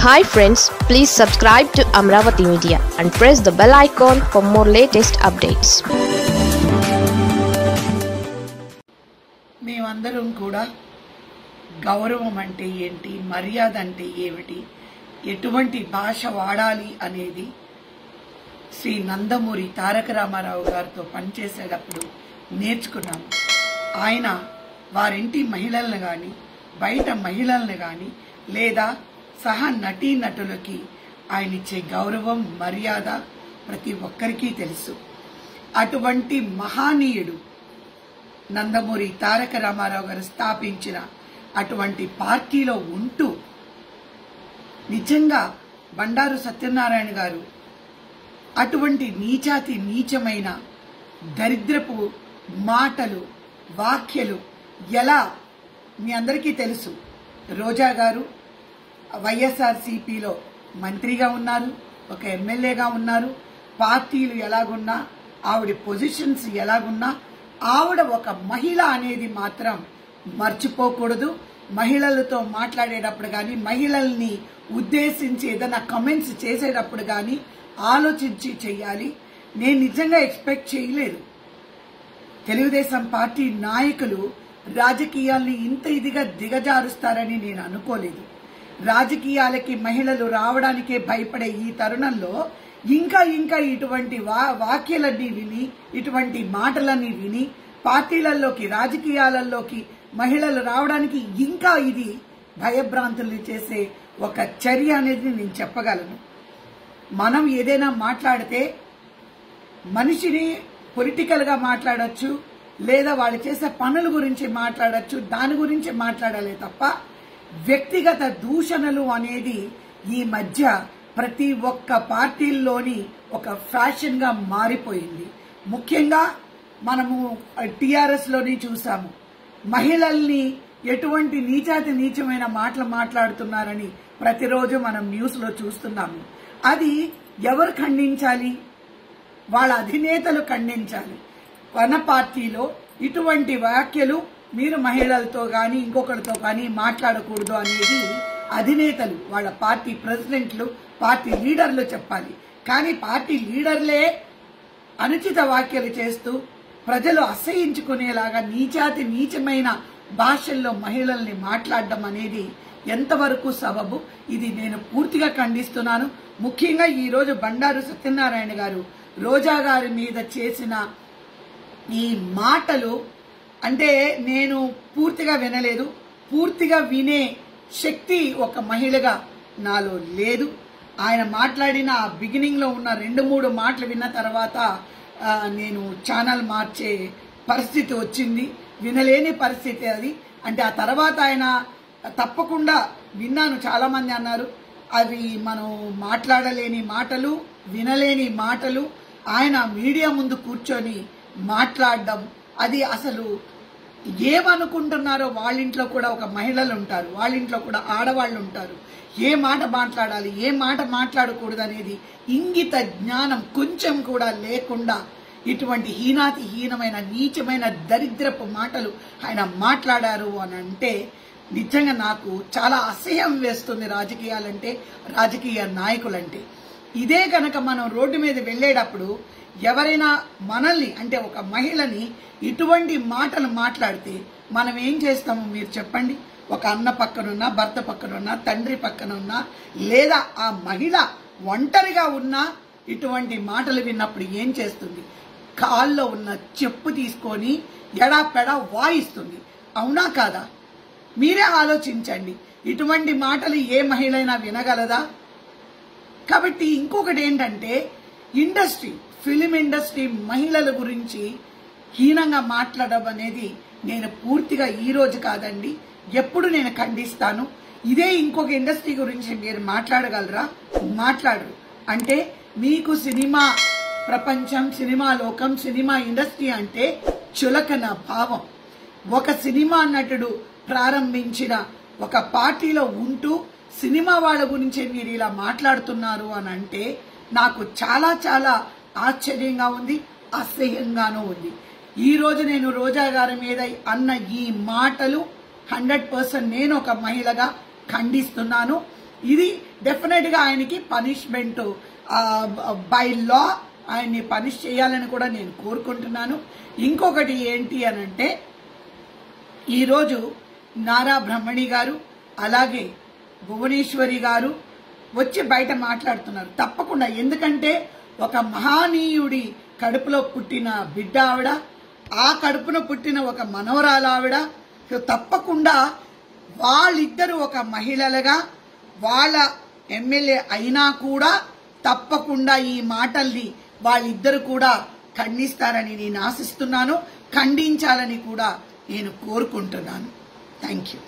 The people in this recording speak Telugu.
Hi friends please subscribe to Amaravati media and press the bell icon for more latest updates మేమందరం కూడా గౌరవం అంటే ఏంటి మర్యాద అంటే ఏమిటి ఎటువంటి భాష వాడాలి అనేది శ్రీ నందమూరి తారక రామారావు గారితో పనిచేసేటప్పుడు నేర్చుకున్నాము. ఆయన వారింటి మహిళలను కానీ బయట మహిళలను కానీ లేదా సహ నటీనటులకి ఆయన ఇచ్చే గౌరవం మర్యాద ప్రతి ఒక్కరికి తెలుసు. అటువంటి మహానీయుడు నందమూరి తారక రామారావు గారు స్థాపించిన అటువంటి పార్టీలో ఉంటూ నిజంగా బండారు సత్యనారాయణ గారు అటువంటి నీచాతి నీచమైన దరిద్రపు మాటలు వాక్యలు ఎలా మీ అందరికీ తెలుసు. రోజా గారు వైఎస్ఆర్సీపీలో మంత్రిగా ఉన్నారు ఒక ఎమ్మెల్యేగా ఉన్నారు. పార్టీలు ఎలాగున్నా ఆవిడ పొజిషన్స్ ఎలాగున్నా ఆవిడ ఒక మహిళ అనేది మాత్రం మర్చిపోకూడదు. మహిళలతో మాట్లాడేటప్పుడు కానీ మహిళల్ని ఉద్దేశించి ఏదైనా కమెంట్స్ చేసేటప్పుడు కానీ ఆలోచించి చెయ్యాలి నేను నిజంగా ఎక్స్పెక్ట్ చేయలేదు. తెలుగుదేశం పార్టీ నాయకులు రాజకీయాల్ని ఇంత ఇదిగా దిగజారుస్తారని నేను అనుకోలేదు. రాజకీయాలకి మహిళలు రావడానికే భయపడే ఈ తరుణంలో ఇంకా ఇంకా ఇటువంటి వా వాక్యాలన్నీ విని ఇటువంటి మాటలన్నీ విని పార్టీలలోకి రాజకీయాలలోకి మహిళలు రావడానికి ఇంకా ఇది భయభ్రాంతుల్ని చేసే ఒక చర్య అనేది నేను చెప్పగలను. మనం ఏదైనా మాట్లాడితే మనిషిని పొలిటికల్గా మాట్లాడచ్చు లేదా వాళ్ళు చేసే పనుల గురించి మాట్లాడచ్చు దాని గురించి మాట్లాడాలి తప్ప వ్యక్తిగత దూషణలు అనేది ఈ మధ్య ప్రతి ఒక్క పార్టీల్లోని ఒక ఫ్యాషన్గా మారిపోయింది. ముఖ్యంగా మనము టిఆర్ఎస్లోని చూసాము. మహిళల్ని ఎటువంటి నీచాతి నీచమైన మాటలు మాట్లాడుతున్నారని ప్రతిరోజు మనం న్యూస్లో చూస్తున్నాము. అది ఎవరు ఖండించాలి? వాళ్ళ అధినేతలు ఖండించాలి. వన పార్టీలో ఇటువంటి వ్యాఖ్యలు మీరు మహిళలతో కానీ ఇంకొకరితో కానీ మాట్లాడకూడదు అనేది అధినేతలు వాళ్ళ పార్టీ ప్రెసిడెంట్లు పార్టీ లీడర్లు చెప్పాలి. కానీ పార్టీ లీడర్లే అనుచిత వ్యాఖ్యలు చేస్తూ ప్రజలు అసహించుకునేలాగా నీచాతి నీచమైన భాషల్లో మహిళల్ని మాట్లాడడం అనేది ఎంతవరకు సబబు? ఇది నేను పూర్తిగా ఖండిస్తున్నాను. ముఖ్యంగా ఈరోజు బండారు సత్యనారాయణ గారు రోజా గారి మీద చేసిన ఈ మాటలు అంటే నేను పూర్తిగా వినలేదు పూర్తిగా వినే శక్తి ఒక మహిళగా నాలో లేదు. ఆయన మాట్లాడిన ఆ ఉన్న రెండు మూడు మాటలు విన్న తర్వాత నేను ఛానల్ మార్చే పరిస్థితి వచ్చింది. వినలేని పరిస్థితి అది. అంటే ఆ తర్వాత ఆయన తప్పకుండా విన్నాను. చాలామంది అన్నారు అవి మనం మాట్లాడలేని మాటలు వినలేని మాటలు ఆయన మీడియా ముందు కూర్చొని మాట్లాడడం అది అసలు ఏమనుకుంటున్నారో వాళ్ళ ఇంట్లో కూడా ఒక మహిళలు ఉంటారు వాళ్ళ ఇంట్లో కూడా ఆడవాళ్ళు ఉంటారు. ఏ మాట మాట్లాడాలి ఏ మాట మాట్లాడకూడదు అనేది ఇంగిత జ్ఞానం కొంచెం కూడా లేకుండా ఇటువంటి హీనాతి హీనమైన నీచమైన దరిద్రపు మాటలు ఆయన మాట్లాడారు అని అంటే నిజంగా నాకు చాలా అసహ్యం వేస్తుంది రాజకీయాలంటే రాజకీయ నాయకులంటే. ఇదే కనుక మనం రోడ్డు మీద వెళ్ళేటప్పుడు ఎవరైనా మనల్ని అంటే ఒక మహిళని ఇటువంటి మాటలు మాట్లాడితే మనం ఏం చేస్తాము మీరు చెప్పండి? ఒక అన్న పక్కనున్నా భర్త పక్కనున్నా తండ్రి పక్కనున్నా లేదా ఆ మహిళ ఒంటరిగా ఉన్నా ఇటువంటి మాటలు విన్నప్పుడు ఏం చేస్తుంది? కాల్లో ఉన్న చెప్పు తీసుకొని ఎడాపెడా వాయిస్తుంది. అవునా కాదా? మీరే ఆలోచించండి. ఇటువంటి మాటలు ఏ మహిళైనా వినగలదా? కాబట్టి ఇంకొకటి ఏంటంటే ఇండస్ట్రీ ఫిలిం ఇండస్ట్రీ మహిళల గురించి హీనంగా మాట్లాడడం అనేది నేను పూర్తిగా ఈ రోజు కాదండి. ఎప్పుడు నేను ఖండిస్తాను. ఇదే ఇంకొక ఇండస్ట్రీ గురించి మీరు మాట్లాడగలరా? మాట్లాడరు అంటే మీకు సినిమా ప్రపంచం సినిమా లోకం సినిమా ఇండస్ట్రీ అంటే చులకన భావం. ఒక సినిమా నటుడు ప్రారంభించిన ఒక పార్టీలో ఉంటూ సినిమా వాళ్ళ గురించి మీరు ఇలా మాట్లాడుతున్నారు అని అంటే నాకు చాలా చాలా ఆశ్చర్యంగా ఉంది అసహ్యంగానూ ఉంది. ఈ రోజు నేను రోజా గారి మీద అన్న ఈ మాటలు హండ్రెడ్ పర్సెంట్ నేను ఒక మహిళగా ఖండిస్తున్నాను. ఇది డెఫినెట్గా ఆయనకి పనిష్మెంట్ బై లా ఆయన్ని పనిష్ చేయాలని కూడా నేను కోరుకుంటున్నాను. ఇంకొకటి ఏంటి అనంటే ఈరోజు నారా బ్రహ్మణి గారు అలాగే భువనేశ్వరి గారు వచ్చి బయట మాట్లాడుతున్నారు. తప్పకుండా. ఎందుకంటే ఒక మహానీయుడి కడుపులో పుట్టిన బిడ్డ ఆవిడ ఆ కడుపున పుట్టిన ఒక మనవరాలు ఆవిడ తప్పకుండా వాళ్ళిద్దరూ ఒక మహిళలుగా వాళ్ళ ఎమ్మెల్యే అయినా కూడా తప్పకుండా ఈ మాటల్ని వాళ్ళిద్దరు కూడా ఖండిస్తారని నేను ఆశిస్తున్నాను ఖండించాలని కూడా నేను కోరుకుంటున్నాను. Thank you